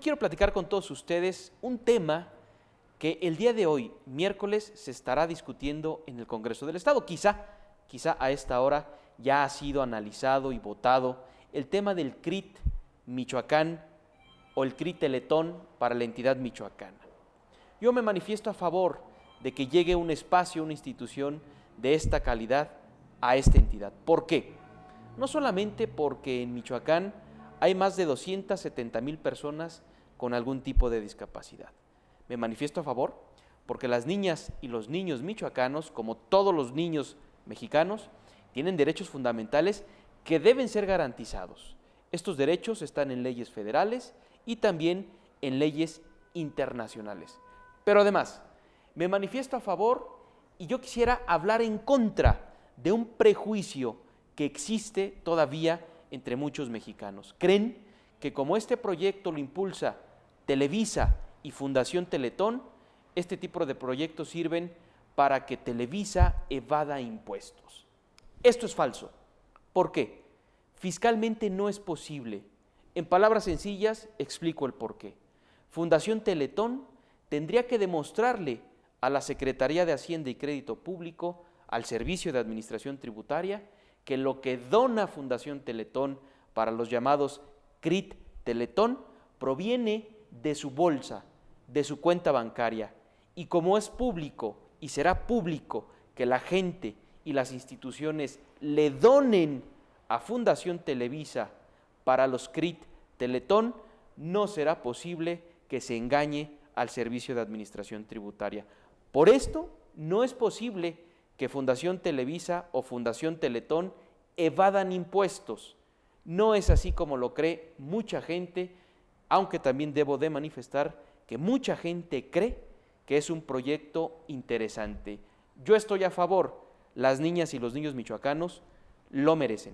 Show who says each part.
Speaker 1: Quiero platicar con todos ustedes un tema que el día de hoy, miércoles, se estará discutiendo en el Congreso del Estado. Quizá, quizá a esta hora ya ha sido analizado y votado el tema del CRIT Michoacán o el CRIT Teletón para la entidad michoacana. Yo me manifiesto a favor de que llegue un espacio, una institución de esta calidad a esta entidad. ¿Por qué? No solamente porque en Michoacán hay más de 270 mil personas con algún tipo de discapacidad. Me manifiesto a favor porque las niñas y los niños michoacanos, como todos los niños mexicanos, tienen derechos fundamentales que deben ser garantizados. Estos derechos están en leyes federales y también en leyes internacionales. Pero además, me manifiesto a favor y yo quisiera hablar en contra de un prejuicio que existe todavía entre muchos mexicanos. Creen que como este proyecto lo impulsa Televisa y Fundación Teletón, este tipo de proyectos sirven para que Televisa evada impuestos. Esto es falso. ¿Por qué? Fiscalmente no es posible. En palabras sencillas, explico el por qué. Fundación Teletón tendría que demostrarle a la Secretaría de Hacienda y Crédito Público, al Servicio de Administración Tributaria, que lo que dona Fundación Teletón para los llamados CRIT Teletón proviene de su bolsa, de su cuenta bancaria. Y como es público y será público que la gente y las instituciones le donen a Fundación Televisa para los CRIT Teletón, no será posible que se engañe al Servicio de Administración Tributaria. Por esto, no es posible que Fundación Televisa o Fundación Teletón evadan impuestos. No es así como lo cree mucha gente, aunque también debo de manifestar que mucha gente cree que es un proyecto interesante. Yo estoy a favor, las niñas y los niños michoacanos lo merecen.